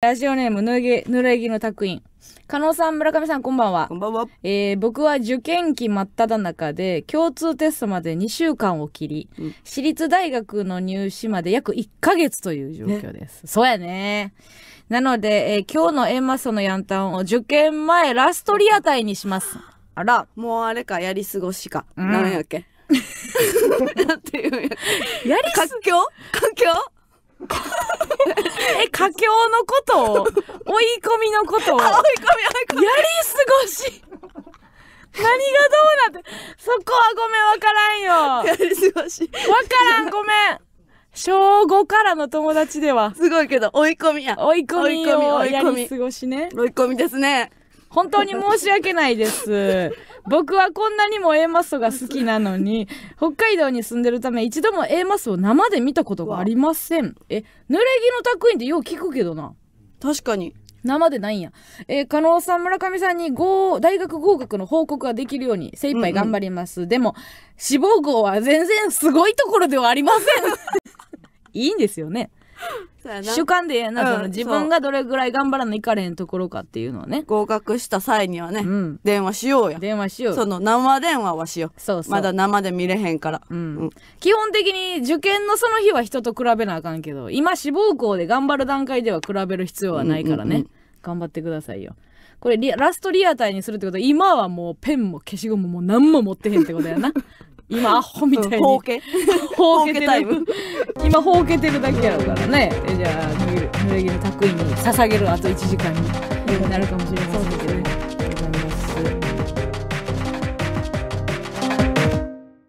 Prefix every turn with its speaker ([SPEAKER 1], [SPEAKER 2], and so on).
[SPEAKER 1] ラジオネームぬれぎぬれぎの拓院。加納さん村上さんこんばんは。
[SPEAKER 2] こんばんは。
[SPEAKER 1] えー僕は受験期真っ只中で共通テストまで2週間を切り、
[SPEAKER 2] うん。
[SPEAKER 1] 私立大学の入試まで約1ヶ月という状況です、そうやね。なので、えー今日の A マストのヤンタンを受験前ラストリアタイにします。あら。
[SPEAKER 2] もうあれか、やり過ごしか。
[SPEAKER 1] うん。
[SPEAKER 2] なんやっけ。なんていうんや。っけ。
[SPEAKER 1] やり
[SPEAKER 2] 環境？環境？
[SPEAKER 1] え 佳境のことを追い込みのことをやり過
[SPEAKER 2] 追い込み、追い込み。
[SPEAKER 1] ごし何がどうなってそこはごめんわからんよ
[SPEAKER 2] やり過ごし。
[SPEAKER 1] わからんごめん小5からの友達では
[SPEAKER 2] すごいけど、追い込みや。
[SPEAKER 1] 追い込みをや
[SPEAKER 2] 追い込み
[SPEAKER 1] り過ごしね
[SPEAKER 2] 追い込みですね。
[SPEAKER 1] 本当に申し訳ないです僕はこんなにも A マストが好きなのに北海道に住んでるため一度も A マストを生で見たことがありませんえ濡れ着の拓院ってよう聞くけどな
[SPEAKER 2] 確かに。
[SPEAKER 1] 生でないんや。えー、加納さん、村上さんに合大学合格の報告ができるように精一杯頑張ります。でも、志望校は全然すごいところではありません。いいんですよね。主観でええな、
[SPEAKER 2] うん
[SPEAKER 1] その自分がどれぐらい頑張らないかれへんところかっていうのはね。
[SPEAKER 2] 合格した際にはね、
[SPEAKER 1] うん。
[SPEAKER 2] 電話しようや。
[SPEAKER 1] 電話しよう。
[SPEAKER 2] その生電話はしよう。
[SPEAKER 1] そうそう。
[SPEAKER 2] まだ生で見れへんから。
[SPEAKER 1] うん
[SPEAKER 2] うん
[SPEAKER 1] 基本的に受験のその日は人と比べなあかんけど今志望校で頑張る段階では比べる必要はないからね、
[SPEAKER 2] うんうんうん
[SPEAKER 1] 頑張ってくださいよこれリラストリアタイにするってことは今はもうペンも消しゴムも何も持ってへんってことやな今アホみたいに。ほうけ。
[SPEAKER 2] ほうけタイム。
[SPEAKER 1] 今ほうけてるだけやろからね。えじゃあぬれぎぬれぎの拓院に捧げるあと1時間になるかもしれませんけどね